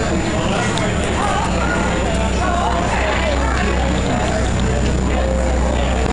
Yeah.